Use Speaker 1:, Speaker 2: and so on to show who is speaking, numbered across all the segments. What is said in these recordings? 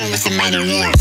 Speaker 1: Give me some money, yeah.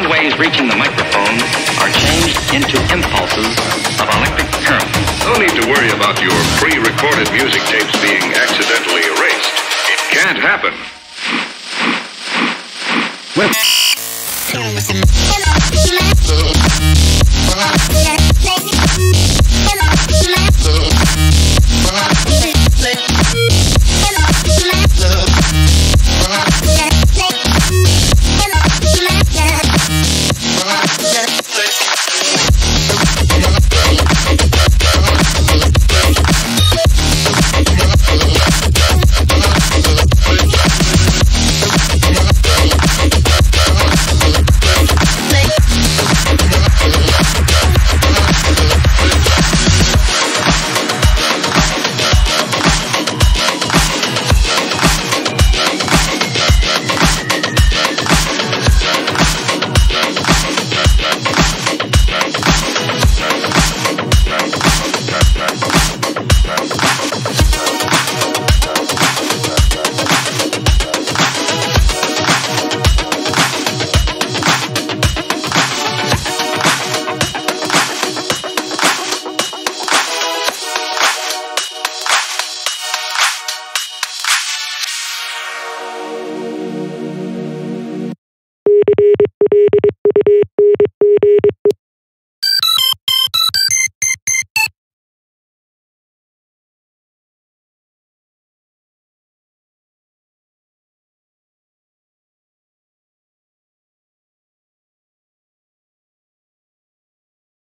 Speaker 1: Sound waves reaching the microphone are changed into impulses of electric current.
Speaker 2: No need to worry about your pre-recorded music tapes being accidentally erased.